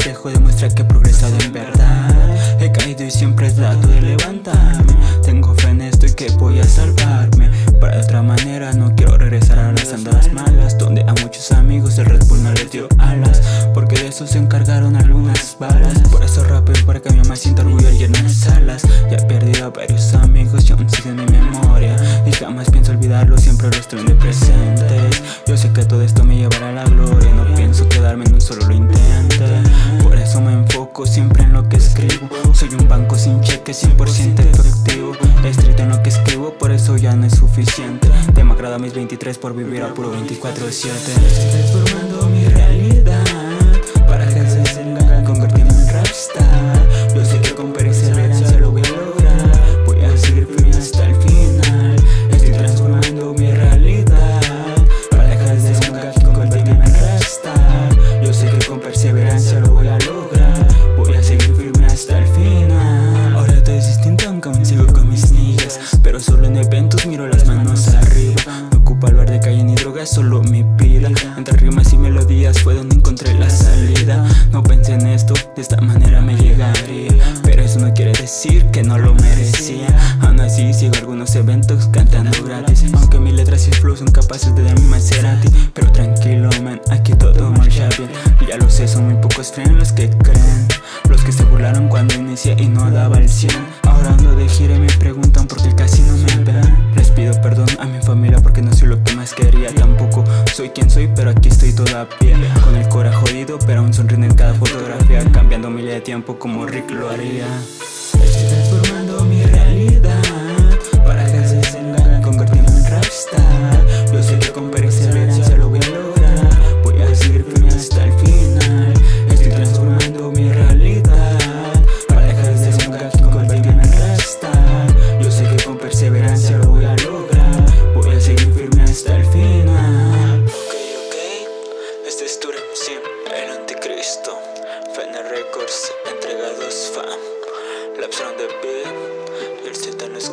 espejo demuestra que he progresado en verdad. He caído y siempre trato de levantarme. Tengo fe en esto y que voy a salvarme. Para de otra manera no quiero regresar a las andadas malas Donde a muchos amigos el Red Bull no les dio alas Porque de eso se encargaron algunas balas. Por eso rapeo para que mi mamá sienta orgullo al llenar salas escribo. Soy un banco sin cheque, 100% efectivo. Estricto en lo que escribo, por eso ya no es suficiente. Demacrada mis 23 por vivir a puro 24-7 Estoy transformando mi realidad solo mi vida Entre rimas y melodías fue donde encontré la salida. No pensé en esto, de esta manera me llegaría. Pero eso no quiere decir que no lo merecía. Aún así sigo algunos eventos cantando gratis. Aunque mis letras y flow son capaces de darme Maserati Pero tranquilo man, aquí todo marcha bien. Ya lo sé, son muy pocos friends los que creen. Los que se burlaron cuando inicié y no daba el 100 Ahora ando de gira y me preguntan por qué Con el cora jodido, pero aún sonriendo en cada fotografía. Cambiando miles de tiempo como Rick lo haría el anticristo Fene Records, entregados fam La opción de beat el Esto es